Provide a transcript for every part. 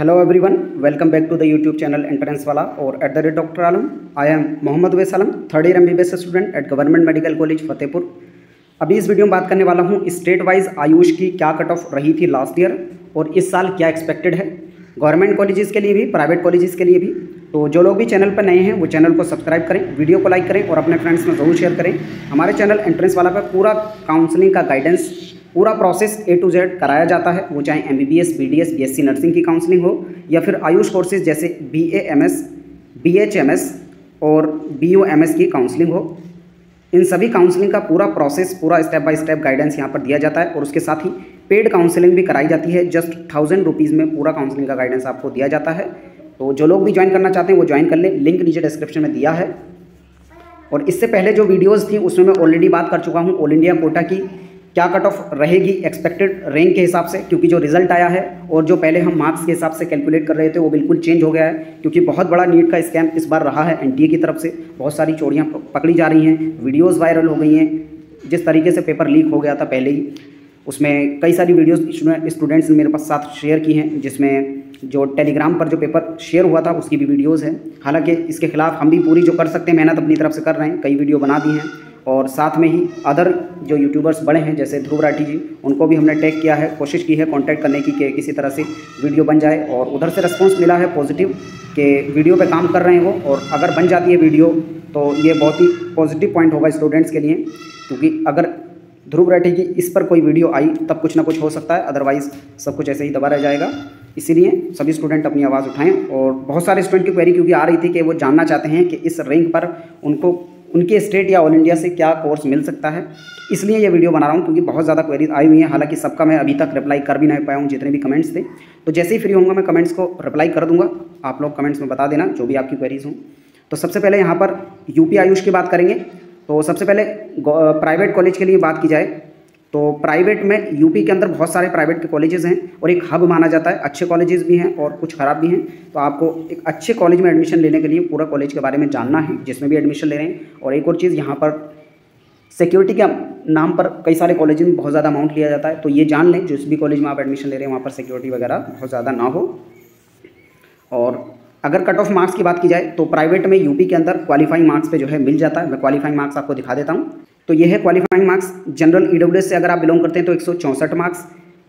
Hello everyone welcome back to the YouTube channel entrance वाला और at the rate doctor Alam I am Mohammad Wais third year M B student at government medical college Fatehpur अभी इस video में बात करने वाला हूँ state wise Ayush की क्या कट ऑफ़ रही थी लास्ट ईयर और इस साल क्या एक्सपेक्टेड है। गवर्नमेंट कॉलेजेस के लिए भी प्राइवेट कॉलेजेस के लिए भी। तो जो लोग भी चैनल पर नए हैं, वो चैनल को सब्सक्राइब करें वीडियो को लाइक करें और अपने फ्रेंड्स में ज़रूर शेयर करें। हमारे चैनल एंट्रेंस वाला पर पूरा काउंसलिंग का गाइडेंस पूरा प्रोसेस ए टू जेड कराया जाता है। वो चाहे M B B S B D S B S C nursing की काउंसलिंग हो या फिर आयुष कोर्सेज जैसे B A M S B H M S और बी ओ एम एस की काउंसलिंग हो। इन सभी काउंसलिंग का पूरा प्रोसेस पूरा स्टेप बाय स्टेप गाइडेंस यहाँ पर दिया जाता है और उसके साथ ही पेड काउंसलिंग भी कराई जाती है। जस्ट थाउज़ेंड रुपीज़ में पूरा काउंसलिंग का गाइडेंस आपको दिया जाता है। तो जो लोग भी ज्वाइन करना चाहते हैं वो ज्वाइन कर लें। लिंक नीचे डिस्क्रिप्शन में दिया है। और इससे पहले जो वीडियोज़ थी, उसमें मैं ऑलरेडी बात कर चुका हूँ। ऑल इंडिया कोटा की। क्या कट ऑफ़ रहेगी एक्सपेक्टेड रैंक के हिसाब से? क्योंकि जो रिज़ल्ट आया है और जो पहले हम मार्क्स के हिसाब से कैलकुलेट कर रहे थे, वो बिल्कुल चेंज हो गया है, क्योंकि बहुत बड़ा नीट का स्कैम इस बार रहा है एनटीए की तरफ़ से। बहुत सारी चोरियाँ पकड़ी जा रही हैं वीडियोज़ वायरल हो गई हैं। जिस तरीके से पेपर लीक हो गया था पहले ही, उसमें कई सारी वीडियोज़ स्टूडेंट्स ने मेरे पास साथ शेयर की हैं, जिसमें जो टेलीग्राम पर जो पेपर शेयर हुआ था, उसकी भी वीडियोज़ हैं। हालाँकि इसके खिलाफ हम भी पूरी जो कर सकते हैं, मेहनत अपनी तरफ़ से कर रहे हैं, कई वीडियो बना दी हैं। और साथ में ही अदर जो यूट्यूबर्स बड़े हैं, जैसे ध्रुव राठी जी, उनको भी हमने टैग किया है। कोशिश की है कांटेक्ट करने की कि किसी तरह से वीडियो बन जाए और उधर से रिस्पॉन्स मिला है पॉजिटिव कि वीडियो पे काम कर रहे हैं वो और अगर बन जाती है वीडियो तो ये बहुत ही पॉजिटिव पॉइंट होगा स्टूडेंट्स के लिए। क्योंकि अगर ध्रुव राठी की इस पर कोई वीडियो आई, तब कुछ ना कुछ हो सकता है। अदरवाइज़ सब कुछ ऐसे ही दबा रह जाएगा। इसीलिए सभी स्टूडेंट अपनी आवाज़ उठाएँ और बहुत सारे स्टूडेंट की क्वेरी क्योंकि आ रही थी कि वो जानना चाहते हैं कि इस रैंक पर उनको उनके स्टेट या ऑल इंडिया से क्या कोर्स मिल सकता है। इसलिए ये वीडियो बना रहा हूँ क्योंकि बहुत ज़्यादा क्वेरीज आई हुई हैं। हालाँकि सबका मैं अभी तक रिप्लाई कर भी नहीं पाया हूँ, जितने भी कमेंट्स थे। तो जैसे ही फ्री होंगे मैं कमेंट्स को रिप्लाई कर दूँगा। आप लोग कमेंट्स में बता देना, जो भी आपकी क्वेरीज हों। तो सबसे पहले यहाँ पर यूपी आयुष की बात करेंगे। तो सबसे पहले प्राइवेट कॉलेज के लिए बात की जाए। तो प्राइवेट में यूपी के अंदर बहुत सारे प्राइवेट के कॉलेजेस हैं और एक हब माना जाता है। अच्छे कॉलेजेस भी हैं और कुछ ख़राब भी हैं। तो आपको एक अच्छे कॉलेज में एडमिशन लेने के लिए पूरा कॉलेज के बारे में जानना है, जिसमें भी एडमिशन ले रहे हैं। और एक और चीज़, यहाँ पर सिक्योरिटी के नाम पर कई सारे कॉलेज में बहुत ज़्यादा अमाउंट लिया जाता है। तो ये जान लें जिस भी कॉलेज में आप एडमिशन ले रहे हैं, वहाँ पर सिक्योरिटी वगैरह बहुत ज़्यादा ना हो। और अगर कट ऑफ़ मार्क्स की बात की जाए तो प्राइवेट में यूपी के अंदर क्वालिफाइंग मार्क्स पे जो है मिल जाता है। मैं क्वालिफाइंग मार्क्स आपको दिखा देता हूँ। तो ये है क्वालिफाइंग मार्क्स जनरल ईडब्ल्यूएस से अगर आप बिलोंग करते हैं तो एक मार्क्स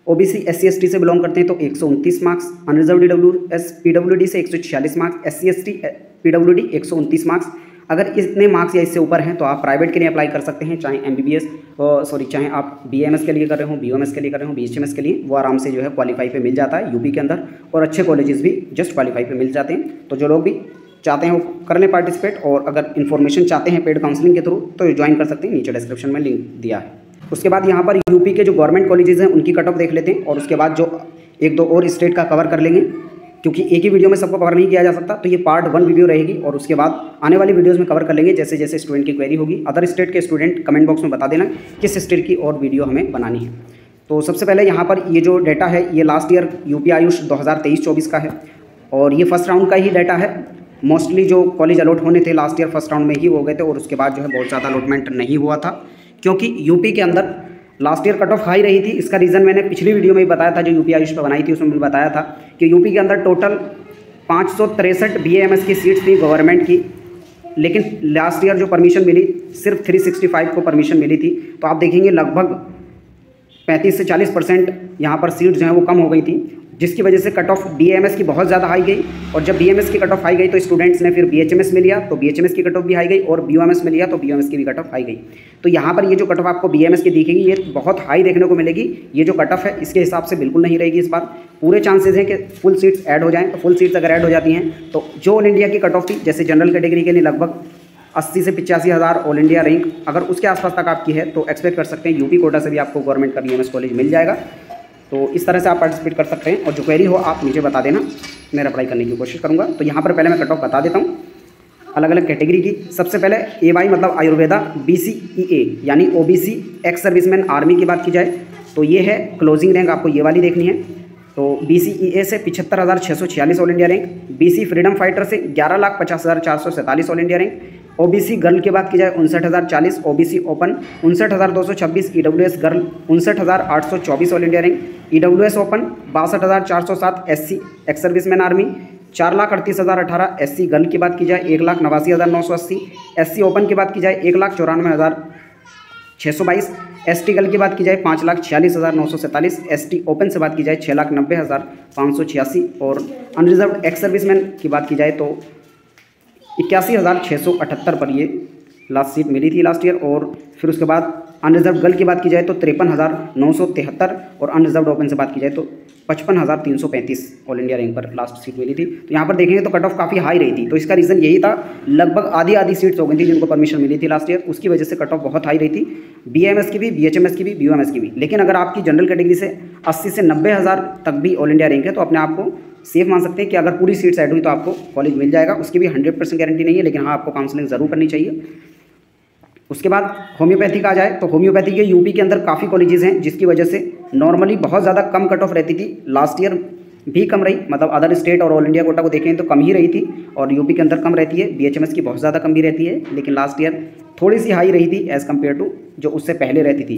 ओबीसी एस सी से बिलोंग करते हैं तो एक marks unreserved W S P W D से एक marks S C S T P W D एक मार्क्स अगर इतने मार्क्स या इससे ऊपर हैं तो आप प्राइवेट के लिए अप्लाई कर सकते हैं, चाहे M B B S sorry चाहे आप बी एम एस के लिए कर रहे हो बी एम एस के लिए कर रहे हो बी एच एम एस के लिए, वो आराम से जो है क्वालीफाई पे मिल जाता है यूपी के अंदर और अच्छे कॉलेजेस भी जस्ट क्वालीफाई पे मिल जाते हैं। तो जो लोग भी चाहते हैं वो कर लें पार्टिसिपेट और अगर इन्फॉर्मेशन चाहते हैं पेड काउंसलिंग के थ्रू तो ज्वाइन कर सकते हैं। नीचे डिस्क्रिप्शन में लिंक दिया है। उसके बाद यहाँ पर यूपी के जो गवर्नमेंट कॉलेजेस हैं, उनकी कट ऑफ़ देख लेते हैं और उसके बाद जो एक दो और स्टेट का कवर कर लेंगे। क्योंकि एक ही वीडियो में सबको कवर नहीं किया जा सकता तो ये पार्ट वन वीडियो रहेगी और उसके बाद आने वाली वीडियोस में कवर कर लेंगे। जैसे जैसे स्टूडेंट की क्वेरी होगी अदर स्टेट के स्टूडेंट कमेंट बॉक्स में बता देना किस स्टेट की और वीडियो हमें बनानी है। तो सबसे पहले यहाँ पर ये जो डेटा है, ये लास्ट ईयर यूपी आयुष दो हज़ार का है और ये फ़र्स्ट राउंड का ही डाटा है। मोस्टली जो कॉलेज अलॉट होने थे लास्ट ईयर फ़र्स्ट राउंड में ही हो गए थे और उसके बाद जो है बहुत ज़्यादा अलॉटमेंट नहीं हुआ था। क्योंकि यूपी के अंदर last year cut off high रही थी, इसका रीज़न मैंने पिछली वीडियो में ही बताया था, जो यूपी आयुष पर बनाई थी, उसमें मैंने बताया था कि यूपी के अंदर टोटल पाँच सौ बी की सीट्स थी गवर्नमेंट की। लेकिन लास्ट ईयर जो परमिशन मिली, सिर्फ़ 365 को परमिशन मिली थी। तो आप देखेंगे लगभग 35 से 40 परसेंट यहाँ पर सीट जो है वो कम हो गई थी। जिसकी वजह से कट ऑफ़ बी की बहुत ज़्यादा हाई गई और जब बी की कट ऑफ़ हाई गई तो स्टूडेंट्स ने फिर बीएचएमएस में लिया तो बी की कट ऑफ़ भी हाई गई और बी में लिया तो बी की भी कट ऑफ़ हाई गई। तो यहाँ पर ये जो कट ऑफ़ आपको बी की दिखेगी, ये बहुत हाई देखने को मिलेगी। ये जो कट ऑफ़ है, इसके हिसाब से बिल्कुल नहीं रहेगी इस बार। पूरे चांसेस हैं कि फुल सीट्स ऐड हो जाएँ। तो फुल सीट्स अगर ऐड हो जाती हैं तो जो ऑल इंडिया की कट ऑफ़ थी, जैसे जनरल कैटेगरी के लिए लगभग अस्सी से पिचासी हज़ार ऑल इंडिया रैंक अगर उसके आसपास तक आपकी है तो एक्सपेक्ट कर सकते हैं। यूपी कोटा से भी आपको गवर्नमेंट का बी कॉलेज मिल जाएगा। तो इस तरह से आप पार्टिसिपेट कर सकते हैं और जो क्वेरी हो, आप मुझे बता देना। मैं अप्लाई करने की कोशिश करूँगा। तो यहाँ पर पहले मैं कट ऑफ़ बता देता हूँ। अलग अलग कैटेगरी की सबसे पहले ए वाई मतलब Ayurveda B C E A यानी O B C ex serviceman army की बात की जाए। तो ये है क्लोजिंग रैंक आपको ये वाली देखनी है। तो बी सी ई ए से पिछहत्तर हज़ार छः सौ छियालीस all India rank B C freedom fighter से ग्यारह लाख पचास हज़ार चार सौ सैंतालीस all India rank O B C girl की बात की जाए, उनसठ हज़ार चालीस ओ बी सी ओपन उनसठ हज़ार दो सौ छब्बीस ई डब्ल्यू एस गर्ल उनसठ हज़ार आठ सौ चौबीस all India rank E W S open बासठ हज़ार चार सौ सात S C ex serviceman army चार लाख अड़तीस हज़ार अठारह एस सी गर्ल की बात की जाए, एक लाख नवासी हज़ार नौ सौ अस्सी एस सी ओपन की बात की जाए, एक लाख चौरानवे हज़ार छः सौ बाईस एस टी गर्ल की बात की जाए, पाँच लाख छियालीस हज़ार नौ सौ सैंतालीस एस टी ओपन से बात की जाए छः लाख नब्बे हज़ार पाँच सौ छियासी और अनरिजर्व एक्स सर्विसमैन की बात की जाए तो इक्यासी हज़ार छः सौ अठहत्तर पर ये लास्ट सीट मिली थी लास्ट ईयर और फिर उसके बाद अनरिजर्व गर्ल की बात की जाए तो तिरपन हज़ार नौ सौ तिहत्तर और अनरिजर्व ओपन से बात की जाए तो पचपन हज़ार तीन सौ पैंतीस ऑल इंडिया रैंक पर लास्ट सीट मिली थी। तो यहाँ पर देखेंगे तो कट ऑफ़ काफ़ी हाई रही थी। तो इसका रीज़न यही था, लगभग आधी आधी सीट्स हो गई थी जिनको परमिशन मिली थी लास्ट ईयर उसकी वजह से कट ऑफ़ बहुत हाई रही थी। बीएमएस की भी बी की भी बी की भी। लेकिन अगर आपकी जनरल कैटेगरी से अस्सी से नब्बे हज़ार तक भी ऑल इंडिया रैंक है तो अपने आप को सेफ़ मान सकते हैं कि अगर पूरी सीट्स ऐड हुई तो आपको कॉलेज मिल जाएगा। उसकी भी हंड्रेड परसेंट गारंटी नहीं है, लेकिन हाँ आपको काउंसलिंग ज़रूर करनी चाहिए। उसके बाद होम्योपैथी का आ जाए तो होम्योपैथी के यूपी के अंदर काफ़ी कॉलेजेस हैं, जिसकी वजह से नॉर्मली बहुत ज़्यादा कम कट ऑफ़ रहती थी। लास्ट ईयर भी कम रही मतलब अदर स्टेट और ऑल इंडिया कोटा को देखें तो कम ही रही थी और यूपी के अंदर कम रहती है। बीएचएमएस की बहुत ज़्यादा कम भी रहती है, लेकिन लास्ट ईयर थोड़ी सी हाई रही थी एज़ कंपेयर टू जो उससे पहले रहती थी।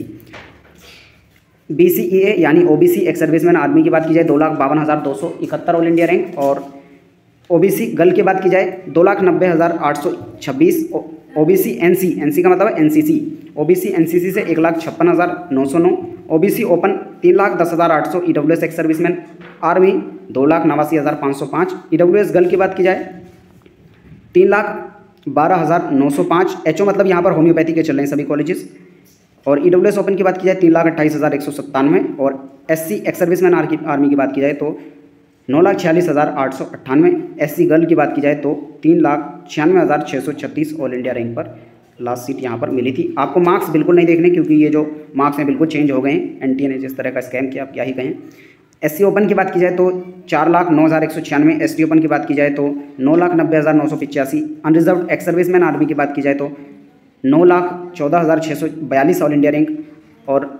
बी सी ई ए यानी O B C serviceman army की बात की जाए, दो लाख बावन हज़ार दो सौ इकहत्तर ऑल इंडिया रैंक और ओ बी सी गर्ल की बात की जाए, दो लाख नब्बे हज़ार आठ सौ छब्बीस O B C N C N C का मतलब N C C O B C N C C से एक लाख छप्पन हज़ार नौ सौ नौ। ओ बी सी ओपन तीन लाख दस हज़ार आठ सौ। E W S ex serviceman. Army दो लाख नवासी हज़ार पाँच सौ पाँच। ई डब्ल्यू एस गर्ल की बात की जाए, तीन लाख बारह हज़ार नौ सौ पाँच। एच ओ मतलब यहाँ पर होम्योपैथी के चल रहे हैं सभी कॉलेजेस और ई डब्ल्यू एस ओपन की बात की जाए, तीन लाख अट्ठाईस हज़ार एक सौ सत्तानवे। और S C ex serviceman army की बात की जाए तो नौ लाख छियालीस हज़ार आठ सौ अट्ठानवे एस सी गर्ल की बात की जाए तो तीन लाख छियानवे हज़ार छः सौ छत्तीस ऑल इंडिया रैंक पर लास्ट सीट यहाँ पर मिली थी। आपको मार्क्स बिल्कुल नहीं देखने क्योंकि ये जो मार्क्स हैं बिल्कुल चेंज हो गए हैं। एन टी ने जिस तरह का स्कैम किया, आप क्या ही कहें। एस सी ओपन की बात की जाए तो चार लाख नौ हज़ार एक सौ छियानवे एस ओपन की बात की जाए तो नौ लाख नब्बे हज़ार नौ सौ पिचासी अनरिजर्व एक्स सर्विसमैन आर्मी की बात की जाए तो नौ लाख चौदह हज़ार छः सौ बयालीस ऑल इंडिया रैंक और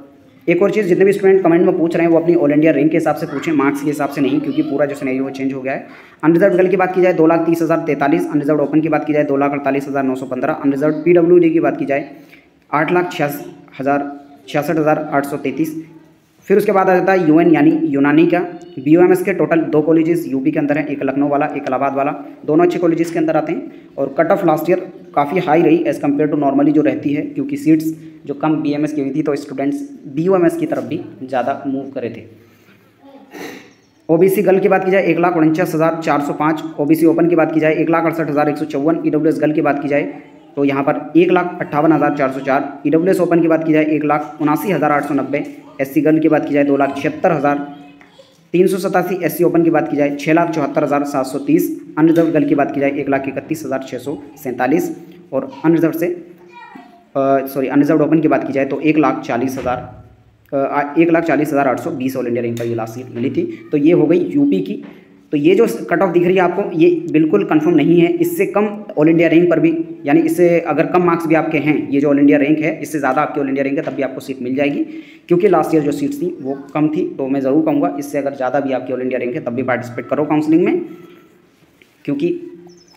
एक और चीज़, जितने भी स्टूडेंट कमेंट में पूछ रहे हैं, वो अपनी ऑल इंडिया रैंक के हिसाब से पूछें मार्क्स के हिसाब से नहीं, क्योंकि पूरा जो सिनेरियो चेंज हो गया है। अनरिजर्व गर्ल की बात की जाए, दो लाख तीस हज़ार तैंतालीस अनरिजर्व ओपन की बात की जाए, दो लाख अड़तालीस हज़ार नौ सौ पंद्रह अनरिजर्व पी डब्ल्यू डी की बात की जाए, आठ लाख छियास हज़ार, छियासठ हज़ार आठ सौ तैंतीस। फिर उसके बाद आ जाता है यूएन यानी यूनानी का। बी ओ एम एस के टोटल दो कॉलेजेस यूपी के अंदर हैं, एक लखनऊ वाला, एक इलाहाबाद वाला। दोनों अच्छे कॉलेजेस के अंदर आते हैं। और कट ऑफ़ लास्ट ईयर काफ़ी हाई रही एज़ कंपेयर टू नॉर्मली जो रहती है, क्योंकि सीट्स जो कम बीएमएस की हुई थी तो स्टूडेंट्स बीओएमएस की तरफ़ भी ज़्यादा मूव करे थे। ओ बी सी गर्ल की बात की जाए, एक लाख उनचास हज़ार चार सौ पाँच। ओ बी सी ओपन की बात की जाए, एक लाख अड़सठ हज़ार एक सौ चौवन। ई डब्ल्यू एस गर्ल की बात की जाए तो यहाँ पर एक लाख अट्ठावन हज़ार चार सौ चार। ई डब्ल्यू एस ओपन की बात की जाए, एक लाख उनासी हज़ार आठ सौ नब्बे। एस सी गर्ल की बात की जाए, दो लाख छिहत्तर हज़ार। तीन सौ सतासी एस ओपन की बात की जाए छः लाख चौहत्तर हज़ार सात सौ तीस। अनरिजर्व गर्ल की बात की जाए, एक लाख इकतीस हज़ार छः सौ सैंतालीस। और अनरिजर्व से सॉरी अनरिजर्व ओपन की बात की जाए तो एक लाख चालीस हज़ार एक लाख चालीस हज़ार आठ सौ बीस ऑल इंडिया रैंक पर ये लास्ट सीट मिली थी। तो ये हो गई यूपी की तो ये जो कट ऑफ़ दिख रही है आपको, ये बिल्कुल कंफर्म नहीं है। इससे कम ऑल इंडिया रैंक पर भी, यानी इससे अगर कम मार्क्स भी आपके हैं, ये जो ऑल इंडिया रैंक है, इससे ज़्यादा आपकी ऑल इंडिया रैंक है, तब भी आपको सीट मिल जाएगी। क्योंकि लास्ट ईयर जो सीट्स थी, वो कम थी तो मैं ज़रूर कहूँगा, इससे अगर ज़्यादा भी आपकी ऑल इंडिया रैंक है, तब भी पार्टिसिपेट करो काउंसलिंग में। क्योंकि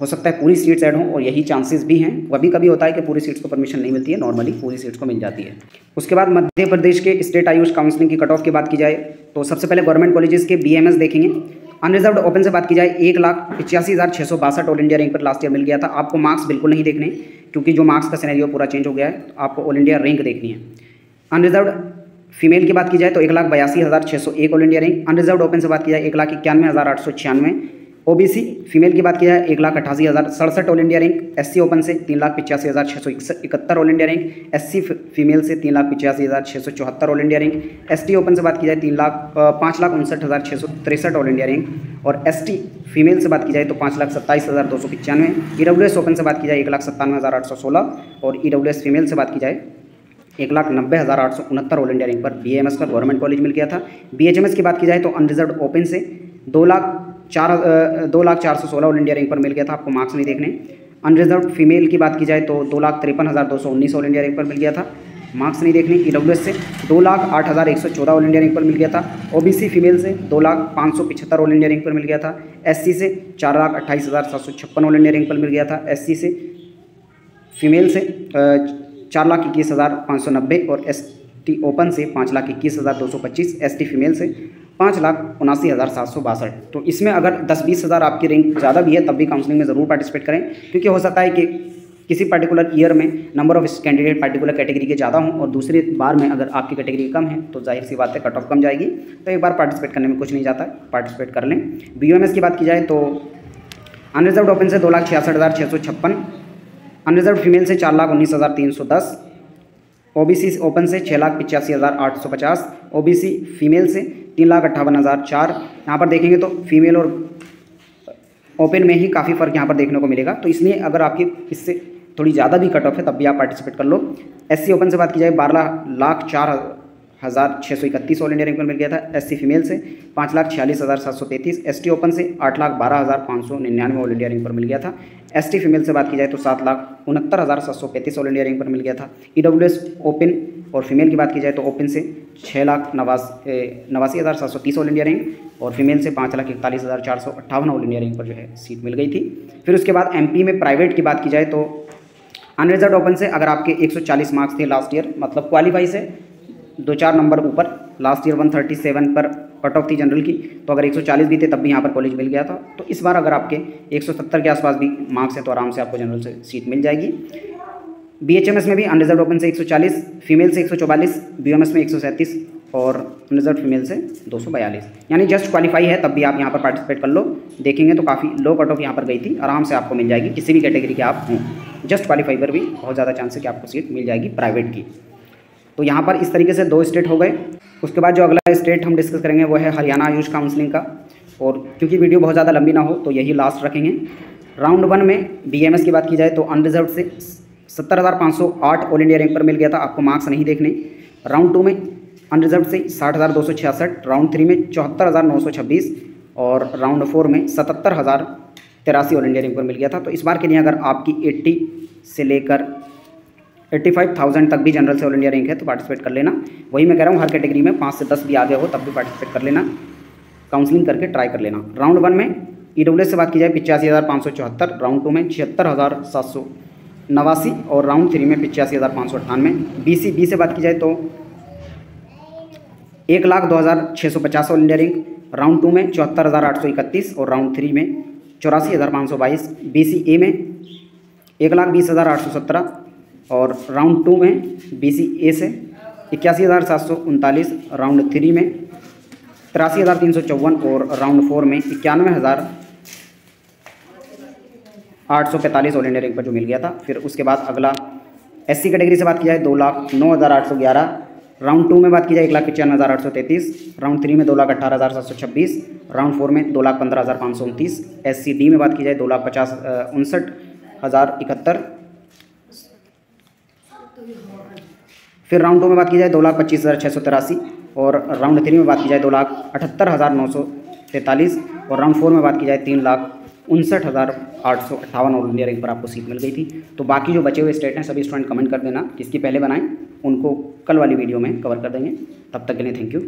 हो सकता है पूरी सीट्स ऐड हों और यही चांसेस भी हैं। कभी कभी होता है कि पूरी सीट्स को परमिशन नहीं मिलती है नॉर्मली पूरी सीट्स को मिल जाती है। उसके बाद मध्य प्रदेश के स्टेट आयुष काउंसलिंग की कट ऑफ़ की बात की जाए तो सबसे पहले गवर्नमेंट कॉलेजेस के बीएमएस देखेंगे। अनरिजर्व ओपन से बात की जाए, एक लाख पिचासी हज़ार छः सौ बासठ ऑल इंडिया रैंक पर लास्ट ईयर मिल गया था। आपको मार्क्स बिल्कुल नहीं देखने, क्योंकि जो मार्क्स का सिनेरियो पूरा चेंज हो गया है तो आपको ऑल इंडिया रैंक देखनी है। अनरिजर्व फीमेल की बात की जाए तो एक लाख बयासी हज़ार छः सौ एक all India rank unreserved open से बात की जाए, एक लाख इक्यानवे हज़ार आठ सौ छियानवे। ओबीसी, फीमेल की बात की जाए, एक लाख अठासी हज़ार सड़सठ all India rank, SC open से तीन लाख पिचासी हज़ार छः सौ इकहत्तर all India rank, SC female से तीन लाख पिचासी हज़ार छः सौ चौहत्तर all India rank, ST open से बात की जाए, तीन लाख पाँच लाख उनसठ हज़ार छः सौ तिरसठ ऑल इंडिया रैंक, और एसटी फीमेल से बात की जाए तो पाँच लाख सत्ताईस हज़ार दो सौ पचानवे ई डब्ल्यू एस ओपन से बात की जाए एक लाख सत्तानवे हज़ार आठ सौ सोलह, और ई डब्ल्यू एस फीमेल से बात की जाए एक लाख नब्बे हज़ार आठ सौ उनहत्तर ऑल इंडिया रैंक पर बी एम एस का गवर्नमेंट कॉलेज मिल गया था। बी एच एम एस की बात की जाए तो अनरिजर्व ओपन से दो लाख चार दो लाख चार सौ सोलह ऑल इंडिया रैंक पर मिल गया था, आपको मार्क्स नहीं देखने। अनरिजर्व फीमेल की बात की जाए तो दो लाख तिरपन हज़ार दो सौ उन्नीस ऑल इंडिया रैंक पर मिल गया था। मार्क्स नहीं देखने ई डब्ल्यू एस से दो लाख आठ हज़ार एक सौ चौदह ऑल इंडिया रैंक पर मिल गया था। ओ बी सी फीमेल से दो लाख पाँच सौ पिछहत्तर ऑल इंडिया रैंक पर मिल गया था। एस सी चार लाख अट्ठाईस हज़ार सात सौ छप्पन ऑल इंडिया रैंक पर मिल गया था। एस सी से फीमेल से चार लाख इक्कीस हज़ार पाँच सौ नब्बे और एस टी ओपन से पाँच लाख इक्कीस हज़ार दो सौ पच्चीस। एस टी फीमेल से पाँच लाख उनासी हज़ार सात सौ बासठ। तो इसमें अगर दस बीस हज़ार आपकी रैंक ज़्यादा भी है, तब भी काउंसलिंग में ज़रूर पार्टिसिपेट करें, क्योंकि हो सकता है कि किसी पर्टिकुलर ईयर में number of candidate particular category के ज़्यादा हों और दूसरी बार में अगर आपकी कैटेगरी कम है तो ज़ाहिर सी बात है कट ऑफ़ कम जाएगी। तो एक बार पार्टिसिपेट करने में कुछ नहीं जाता पार्टिसिपेट कर लें। बी की बात की जाए तो अनरिजर्व ओपन से दो लाख छियासठ हज़ार छः सौ छप्पन अनरिजर्व फीमेल से चार लाख उन्नीस हज़ार तीन सौ दस ओबीसी ओपन से छः लाख पिचासी हज़ार आठ सौ पचास ओबीसी फीमेल से तीन लाख अट्ठावन हज़ार चार। यहाँ पर देखेंगे तो फीमेल और ओपन में ही काफ़ी फ़र्क यहाँ पर देखने को मिलेगा। तो इसलिए अगर आपकी इससे थोड़ी ज़्यादा भी कट ऑफ़ है, तब भी आप पार्टिसिपेट कर लो। एस ओपन से बात की जाए, बारह लाख चार हज़ार छः सौ इकतीस ऑल इंडिया रैंक मिल गया था एस फीमेल से, पाँच लाख छियालीस हज़ार सात सौ तैंतीस। एस ओपन से आठ लाख बारह हज़ार पाँच सौ निन्यानवे ऑल इंडिया रैंक पर मिल गया था। एस टी फीमेल से बात की जाए तो सात लाख उनहत्तर हज़ार सात सौ पैंतीस ऑल इंडिया रैंक पर मिल गया था। ई डब्ल्यू एस ओपन और फीमेल की बात की जाए तो ओपन से छः लाख नवास नवासी हज़ार सात सौ तीस ऑल इंडिया रैंक और फीमेल से पाँच लाख इकतालीस हज़ार चार सौ अट्ठावन ऑल इंडिया रैंक पर जो है सीट मिल गई थी। फिर उसके बाद एम पी में प्राइवेट की बात की जाए तो अनरिजर्व ओपन से अगर आपके 140 मार्क्स थे लास्ट ईयर मतलब क्वालिफाई से, दो चार नंबर ऊपर लास्ट ईयर 137 पर कट ऑफ़ थी जनरल की तो अगर 140 भी थे तब भी यहाँ पर कॉलेज मिल गया था। तो इस बार अगर आपके 170 के आसपास भी मार्क्स हैं तो आराम से आपको जनरल से सीट मिल जाएगी। बीएचएमएस में भी अनरिजर्व ओपन से 140 फीमेल से 144 बीएमएस में एक सौ सैंतीस और अनरिजर्व फीमेल से 242 यानी जस्ट क्वालिफाई है, तब भी आप यहाँ पर पार्टिसिपेट कर लो। देखेंगे तो काफ़ी लो कट ऑफ़ यहाँ पर गई थी, आराम से आपको मिल जाएगी, किसी भी कैटेगरी के आप हों। जस्ट क्वालिफाई पर भी बहुत ज़्यादा चांस है कि आपको सीट मिल जाएगी प्राइवेट की। तो यहाँ पर इस तरीके से दो स्टेट हो गए। उसके बाद जो अगला स्टेट हम डिस्कस करेंगे वो है हरियाणा आयुष काउंसलिंग का। और क्योंकि वीडियो बहुत ज़्यादा लंबी ना हो तो यही लास्ट रखेंगे। राउंड वन में बीएमएस की बात की जाए तो अनरिजर्व से सत्तर हज़ार पाँच सौ आठ ऑल इंडिया रैंक पर मिल गया था, आपको मार्क्स नहीं देखने। राउंड टू में अनरिजर्व से साठ हज़ार दो सौ छियासठ राउंड थ्री में चौहत्तर हज़ार नौ सौ छब्बीस और राउंड फोर में सतहत्तर हज़ार तिरासी ऑल इंडिया रैंक पर मिल गया था। तो इस बार के लिए अगर आपकी एट्टी से लेकर एट्टी फाइव थाउज़ेंड तक भी जनरल से ऑल इंडिया रैंक है तो पार्टिसिपेट कर लेना। वही मैं कह रहा हूँ, हर कैटेगरी में पाँच से दस भी आगे हो, तब भी पार्टिसिपेट कर लेना। काउंसलिंग करके ट्राई कर लेना। राउंड वन में ई डब्ल्यू से बात की जाए, पिचासी हज़ार पाँच सौ चौहत्तर। राउंड टू में छिहत्तर हज़ार सात सौ नवासी और राउंड थ्री में पिचासी हज़ार पाँच सौ अट्ठानवे। बी सी बी से बात की जाए तो एक लाख दो हज़ार छः सौ पचास all India rank. Round two में चौहत्तर हज़ार आठ सौ इकतीस और राउंड थ्री में चौरासी हज़ार पाँच सौ बाईस। बी सी ए में एक लाख बीस हज़ार आठ सौ सत्रह। और राउंड टू में बी सी ए से इक्यासी हज़ार सात सौ उनतालीस राउंड थ्री में तिरासी हज़ार तीन सौ चौवन और राउंड फोर में इक्यानवे हज़ार आठ सौ पैंतालीस ऑल इंडिया रैंक पर जो मिल गया था। फिर उसके बाद अगला एस सी कैटेगरी से बात की जाए, दो लाख नौ हज़ार आठ सौ ग्यारह राउंड टू में बात की जाए, एक लाख पचानवे हज़ार आठ सौ तैंतीस राउंड थ्री में दो लाख अट्ठारह हज़ार सात सौ छब्बीस राउंड फोर में दो लाख पंद्रह हज़ार पाँच सौ उनतीस एस सी डी में बात की जाए, दो लाख पचास उनसठ हज़ार इकहत्तर फिर राउंड टू में बात की जाए, दो लाख पच्चीस हज़ार छः सौ तिरासी और राउंड थ्री में बात की जाए, दो लाख अठहत्तर हज़ार नौ सौ तैंतालीस और राउंड फोर में बात की जाए, तीन लाख उनसठ हज़ार आठ सौ अट्ठावन ऑल इंडिया रैंक पर आपको सीट मिल गई थी। तो बाकी जो बचे हुए स्टेट हैं, सभी स्टूडेंट कमेंट कर देना। किसकी पहले बनाएँ, उनको कल वाली वीडियो में कवर कर देंगे। तब तक के लिए थैंक यू